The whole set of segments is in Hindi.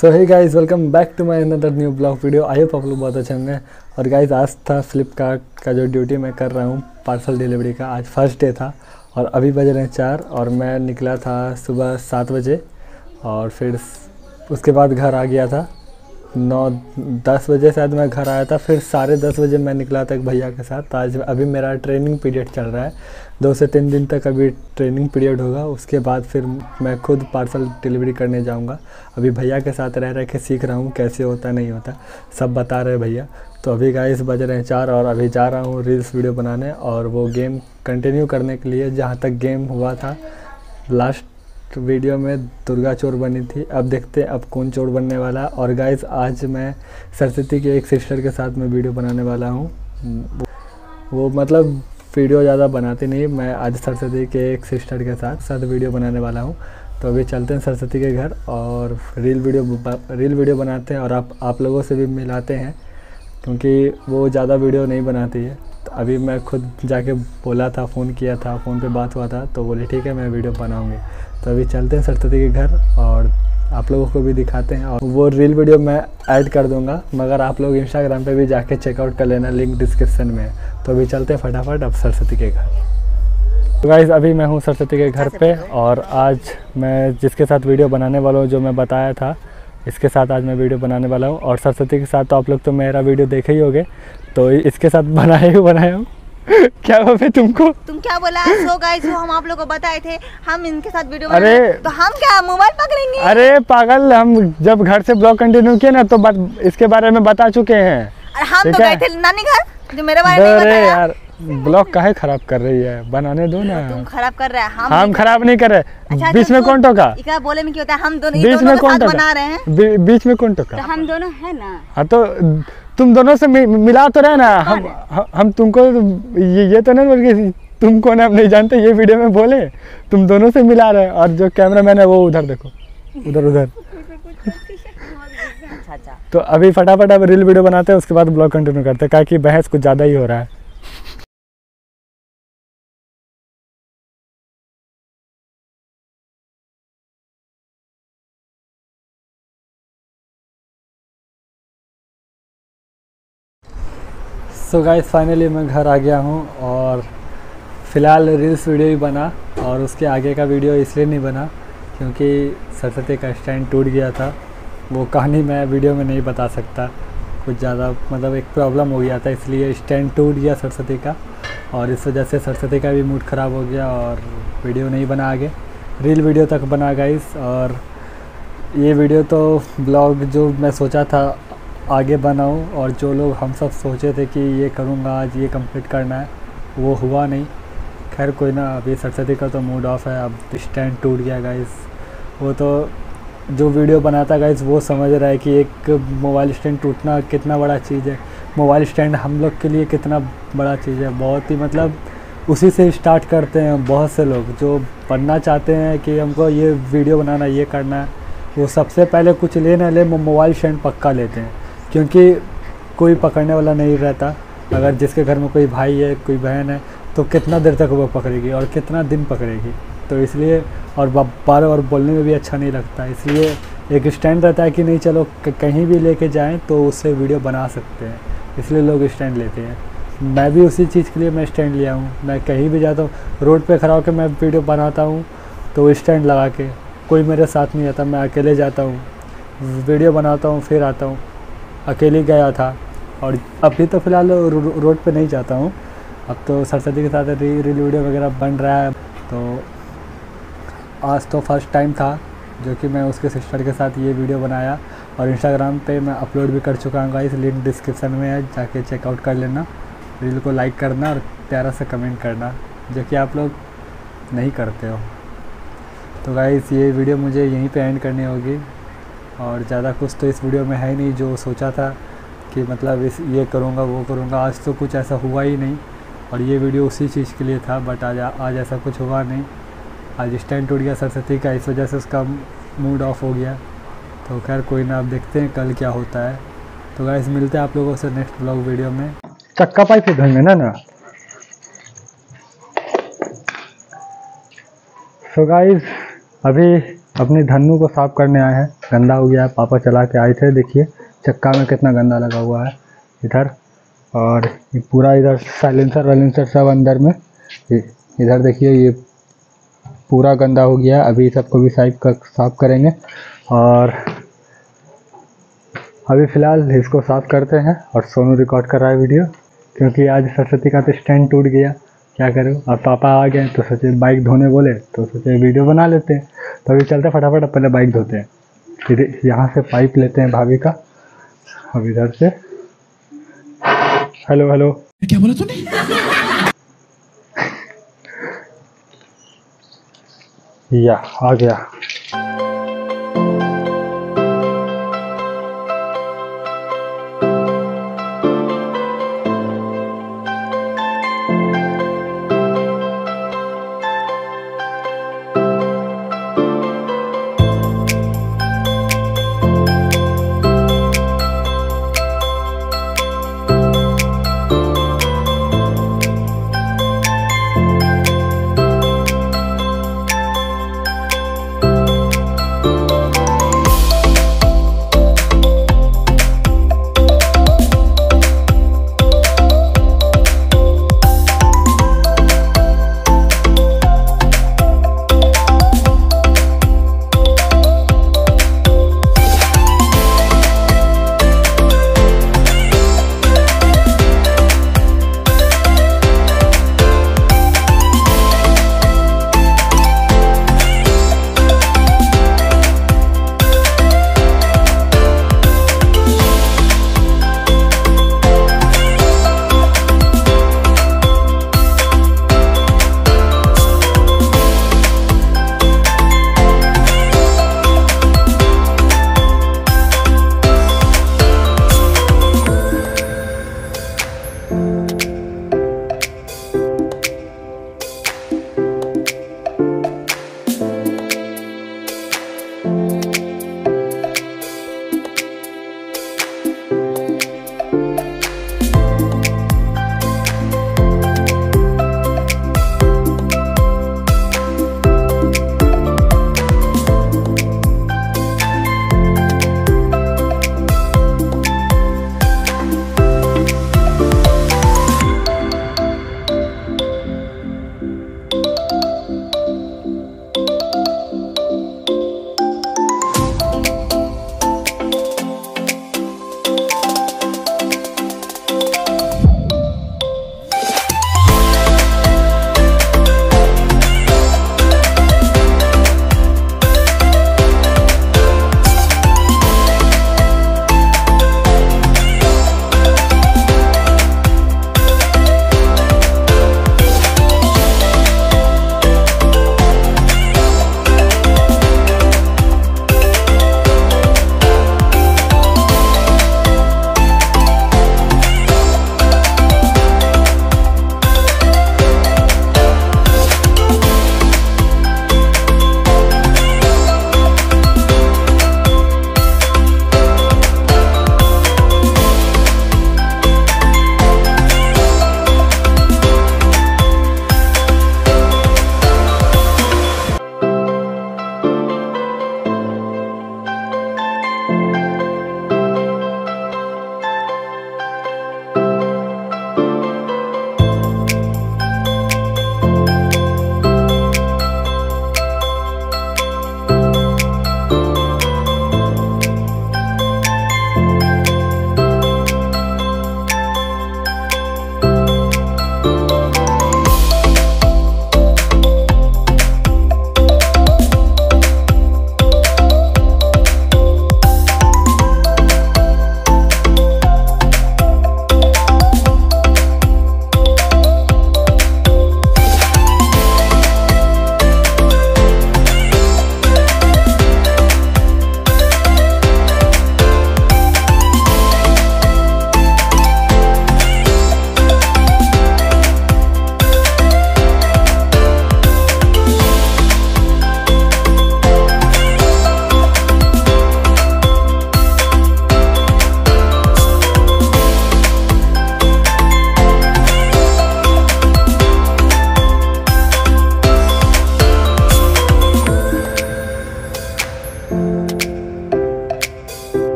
So hey guys welcome back to my another new blog video I hope आप लोग बहुत अच्छे होंगे। और गाइस आज था फ्लिपकार्ट का जो ड्यूटी मैं कर रहा हूँ पार्सल डिलीवरी का। आज फ़र्स्ट डे था। और अभी बज रहे हैं चार और मैं निकला था सुबह सात बजे। और फिर उसके बाद घर आ गया था। नौ, दस बजे शायद मैं घर आया था, फिर साढ़े दस बजे मैं निकला था एक भैया के साथ। आज अभी मेरा ट्रेनिंग पीरियड चल रहा है। दो से तीन दिन तक अभी ट्रेनिंग पीरियड होगा। उसके बाद फिर मैं खुद पार्सल डिलीवरी करने जाऊँगा। अभी भैया के साथ रह रह के सीख रहा हूँ, कैसे होता नहीं होता। सब बता रहे भैया। तो अभी गाइस बज रहे हैं चार और अभी जा रहा हूँ रील्स वीडियो बनाने और वो गेम कंटिन्यू करने के लिए जहाँ तक गेम हुआ था लास्ट वीडियो में दुर्गा चोर बनी थी। अब देखते हैं, अब कौन चोर बनने वाला। और गाइस आज मैं सरस्वती के एक सिस्टर के साथ मैं वीडियो बनाने वाला हूँ। वो मतलब वीडियो ज़्यादा बनाती नहीं, मैं आज सरस्वती के एक सिस्टर के साथ साथ वीडियो बनाने वाला हूँ। तो अभी चलते हैं सरस्वती के घर और रील वीडियो रील वीडियो बनाते हैं और आप आप लोगों से भी मिलाते हैं, क्योंकि वो ज़्यादा वीडियो नहीं बनाती है। तो अभी मैं खुद जाके बोला था फ़ोन किया था फ़ोन पे बात हुआ था तो बोले ठीक है मैं वीडियो बनाऊँगी। तो अभी चलते हैं सरस्वती के घर और आप लोगों को भी दिखाते हैं और वो रील वीडियो मैं ऐड कर दूँगा मगर आप लोग इंस्टाग्राम पे भी जाके चेकआउट कर लेना लिंक डिस्क्रिप्शन में। तो अभी चलते हैं फटाफट अब सरस्वती के घर। तो गाइज़ अभी मैं हूँ सरस्वती के घर पे और आज मैं जिसके साथ वीडियो बनाने वाला हूँ जो मैं बताया था इसके साथ आज मैं वीडियो बनाने वाला हूँ और सरस्वती के साथ तो आप लोग तो मेरा वीडियो देखे ही होंगे। तो इसके साथ बनाए ही बनाया हूँ। क्या फिर तुमको? तुम क्या बोला? सो गाइस जो हम आप लोगों को बताए थे हम इनके साथ वीडियो अरे तो हम क्या मोबाइल पकड़ेंगे? अरे पागल हम जब घर से ब्लॉग कंटिन्यू किए ना तो बात इसके बारे में बता चुके हैं। हम तो गए थे नानी घर। जो मेरे बारे में बताया। यार ब्लॉग काहे खराब कर रही है? बनाने दो ना। तुम खराब कर रहे हैं हम हम खराब नहीं कर रहे। अच्छा, बीच तो में कौन टोका? इका बोले में क्या होता है? हम दोनों बीच में कौन टोका? बना रहे हैं। बीच में कौन टोका? हम दोनों है ना। हाँ तो तुम दोनों से मिला तो रहे ना। हम हम- हम तुमको ये ये तो नहीं बोल के तुम कौन है हम नहीं जानते ये वीडियो में बोले। तुम दोनों से मिला रहे और जो कैमरा मैन है वो उधर देखो। उधर उधर। तो अभी फटाफट अब रील वीडियो बनाते हैं, उसके बाद ब्लॉग कंटिन्यू करते हैं क्योंकि बहस कुछ ज़्यादा ही हो रहा है। सो गाइस फाइनली मैं घर आ गया हूँ और फ़िलहाल रील्स वीडियो ही बना और उसके आगे का वीडियो इसलिए नहीं बना, क्योंकि सरस्वती का स्टैंड टूट गया था। वो कहानी मैं वीडियो में नहीं बता सकता। कुछ ज़्यादा मतलब एक प्रॉब्लम हो गया था, इसलिए स्टैंड टूट गया सरस्वती का। और इस वजह से सरस्वती का भी मूड ख़राब हो गया और वीडियो नहीं बना आगे। रील वीडियो तक बना गाइस और ये वीडियो तो ब्लॉग जो मैं सोचा था आगे बनाऊँ, और जो लोग हम सब सोचे थे कि ये करूँगा, आज ये कंप्लीट करना है, वो हुआ नहीं। खैर कोई ना, अभी सरस्वती का तो मूड ऑफ़ है, अब स्टैंड टूट गया गाइस वो तो जो वीडियो बनाता गाइस वो समझ रहा है कि एक मोबाइल स्टैंड टूटना कितना बड़ा चीज़ है। मोबाइल स्टैंड हम लोग के लिए कितना बड़ा चीज़ है। बहुत ही मतलब उसी से स्टार्ट करते हैं बहुत से लोग जो बनना चाहते हैं कि हमको ये वीडियो बनाना, ये करना है। वो सबसे पहले कुछ ले ना ले मोबाइल स्टैंड पक्का लेते हैं। क्योंकि कोई पकड़ने वाला नहीं रहता। अगर जिसके घर में कोई भाई है, कोई बहन है तो कितना देर तक वो पकड़ेगी और कितना दिन पकड़ेगी। तो इसलिए और बार बार बोलने में भी अच्छा नहीं लगता। इसलिए एक स्टैंड रहता है कि नहीं, चलो कहीं भी लेके जाएँ तो उससे वीडियो बना सकते हैं। इसलिए लोग स्टैंड लेते हैं। मैं भी उसी चीज़ के लिए मैं स्टैंड लिया हूँ। मैं कहीं भी जाता हूँ, रोड पे खड़ा होकर मैं वीडियो बनाता हूँ तो स्टैंड लगा के कोई मेरे साथ नहीं आता। मैं अकेले जाता हूँ, वीडियो बनाता हूँ, फिर आता हूँ। अकेले गया था और अभी तो फ़िलहाल रोड पे नहीं जाता हूँ। अब तो सरस्वती के साथ रील वीडियो वगैरह बन रहा है। तो आज तो फ़र्स्ट टाइम था, जो कि मैं उसके सिस्टर के साथ ये वीडियो बनाया और इंस्टाग्राम पे मैं अपलोड भी कर चुका हूँ इस लिंक डिस्क्रिप्शन में है, जाके चेकआउट कर लेना। रील को लाइक करना और प्यारा से कमेंट करना, जो कि आप लोग नहीं करते हो। तो गाइस ये वीडियो मुझे यहीं पे एंड करनी होगी। और ज़्यादा कुछ तो इस वीडियो में है नहीं, जो सोचा था कि मतलब इस ये करूँगा, वो करूँगा। आज तो कुछ ऐसा हुआ ही नहीं और ये वीडियो उसी चीज़ के लिए था बट आज आज ऐसा कुछ हुआ नहीं। आज स्टैंड टूट गया, सरस्वती का इस वजह से उसका मूड ऑफ़ हो गया। तो खैर, कोई ना, आप देखते हैं कल क्या होता है। तो गाइस मिलते हैं आप लोगों से नेक्स्ट ब्लॉग वीडियो में। चक्का पाइप इधर में ना ना? सो गाइस अभी अपने धनु को साफ़ करने आए हैं। गंदा हो गया है पापा चला के आए थे, देखिए, चक्का में कितना गंदा लगा हुआ है। इधर, और पूरा इधर साइलेंसर वाइलेंसर सब अंदर में। इधर देखिए, ये पूरा गंदा हो गया अभी सबको भी साफ़ कर, साफ़ करेंगे। और अभी फ़िलहाल इसको साफ़ करते हैं और सोनू रिकॉर्ड कर रहा है वीडियो क्योंकि आज सरस्वती का तो स्टैंड टूट गया। क्या करूँ? और पापा आ गए तो सोचे बाइक धोने बोले तो सोचे वीडियो बना लेते हैं। तो अभी चलते फटाफट, पहले बाइक धोते हैं। फिर यहाँ से पाइप लेते हैं भाभी का। अब इधर से। हेलो हेलो क्या बोला तूने? या आ गया।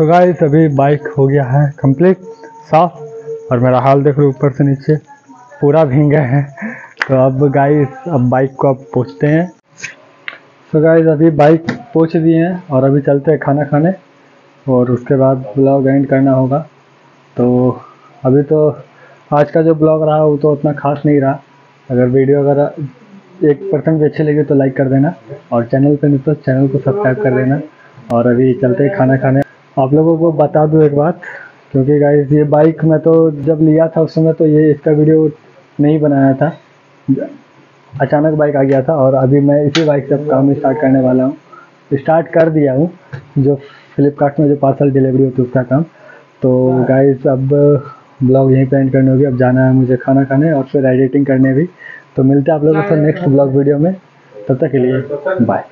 सो गाइस अभी बाइक हो गया है कंप्लीट साफ़, और मेरा हाल देख लो ऊपर से नीचे, पूरा भींगे है। तो अब गाइस अब बाइक को अब पोछते हैं। सो गाइस अभी बाइक पोछ दिए हैं, और अभी चलते हैं खाना खाने, और उसके बाद ब्लॉग एंड करना होगा। तो अभी तो आज का जो ब्लॉग रहा, वो तो उतना खास नहीं रहा। अगर वीडियो अगर एक परसेंट भी अच्छी लगी तो लाइक कर देना, और चैनल पे नहीं तो चैनल को सब्सक्राइब कर देना। और अभी चलते हैं खाना खाने। आप लोगों को बता दूँ एक बात, क्योंकि गाइस ये बाइक मैं तो जब लिया था उस समय तो ये इसका वीडियो नहीं बनाया था। अचानक बाइक आ गया था और अभी मैं इसी बाइक से काम स्टार्ट करने वाला हूँ। स्टार्ट कर दिया हूँ, जो फ्लिपकार्ट में जो पार्सल डिलीवरी होती है उसका काम। तो गाइस अब ब्लॉग यहीं पे एंड करने होगी। अब जाना है मुझे खाना खाने और फिर एडिटिंग करने भी। तो मिलते हैं आप लोगों से नेक्स्ट ब्लॉग वीडियो में। तब तक के लिए बाय